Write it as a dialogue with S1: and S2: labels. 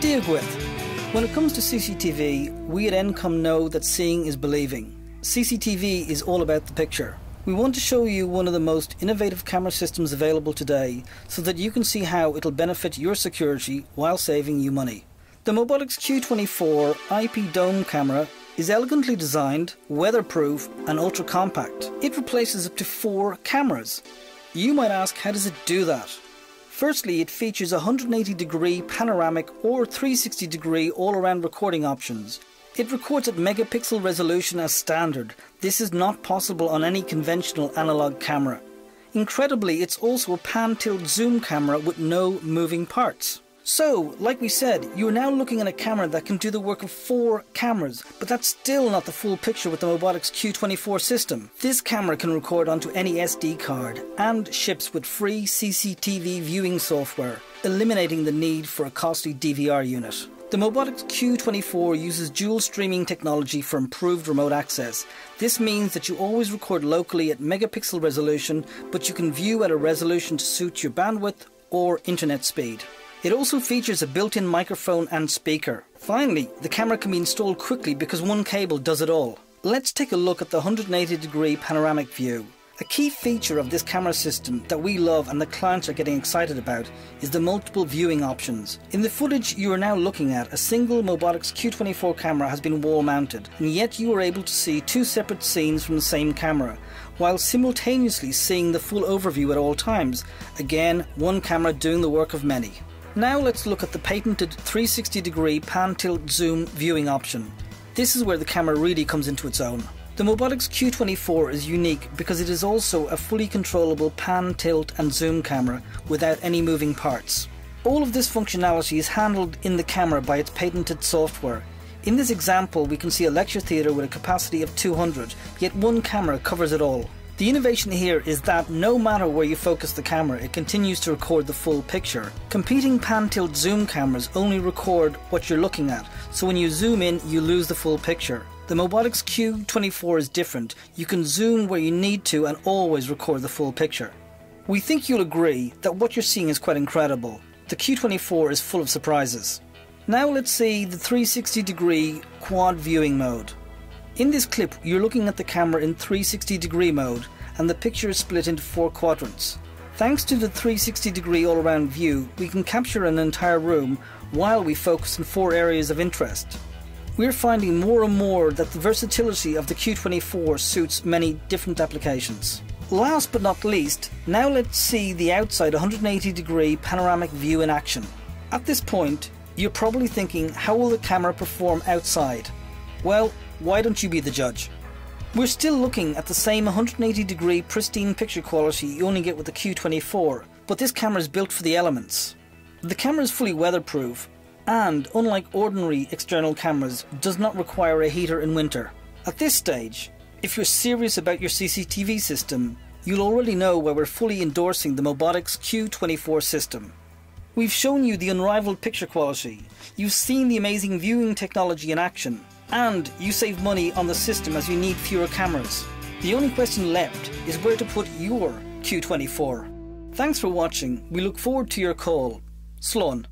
S1: Deag with. When it comes to CCTV, we at Encom know that seeing is believing. CCTV is all about the picture. We want to show you one of the most innovative camera systems available today so that you can see how it'll benefit your security while saving you money. The Mobotix Q24 IP dome camera is elegantly designed, weatherproof and ultra compact. It replaces up to four cameras. You might ask how does it do that? Firstly, it features 180 degree panoramic or 360 degree all around recording options. It records at megapixel resolution as standard. This is not possible on any conventional analog camera. Incredibly, it's also a pan tilt zoom camera with no moving parts. So, like we said, you are now looking at a camera that can do the work of four cameras, but that's still not the full picture with the Mobotix Q24 system. This camera can record onto any SD card and ships with free CCTV viewing software, eliminating the need for a costly DVR unit. The Mobotix Q24 uses dual streaming technology for improved remote access. This means that you always record locally at megapixel resolution, but you can view at a resolution to suit your bandwidth or internet speed. It also features a built-in microphone and speaker. Finally, the camera can be installed quickly because one cable does it all. Let's take a look at the 180 degree panoramic view. A key feature of this camera system that we love and the clients are getting excited about is the multiple viewing options. In the footage you are now looking at, a single Mobotix Q24 camera has been wall mounted, and yet you are able to see two separate scenes from the same camera, while simultaneously seeing the full overview at all times. Again, one camera doing the work of many. Now let's look at the patented 360 degree pan tilt zoom viewing option. This is where the camera really comes into its own. The Mobotix Q24 is unique because it is also a fully controllable pan, tilt and zoom camera without any moving parts. All of this functionality is handled in the camera by its patented software. In this example we can see a lecture theatre with a capacity of 200, yet one camera covers it all. The innovation here is that no matter where you focus the camera, it continues to record the full picture. Competing pan tilt zoom cameras only record what you're looking at, so when you zoom in, you lose the full picture. The Mobotix Q24 is different. You can zoom where you need to and always record the full picture. We think you'll agree that what you're seeing is quite incredible. The Q24 is full of surprises. Now let's see the 360 degree quad viewing mode. In this clip, you're looking at the camera in 360 degree mode and the picture is split into four quadrants. Thanks to the 360 degree all around view, we can capture an entire room while we focus on four areas of interest. We're finding more and more that the versatility of the Q24 suits many different applications. Last but not least, now let's see the outside 180 degree panoramic view in action. At this point, you're probably thinking, how will the camera perform outside? Well, why don't you be the judge? We're still looking at the same 180 degree pristine picture quality you only get with the Q24, but this camera is built for the elements. The camera is fully weatherproof and, unlike ordinary external cameras, does not require a heater in winter. At this stage, if you're serious about your CCTV system, you'll already know why we're fully endorsing the Mobotix Q24 system. We've shown you the unrivaled picture quality, you've seen the amazing viewing technology in action, and you save money on the system as you need fewer cameras. The only question left is where to put your Q24. Thanks for watching. We look forward to your call. Slán.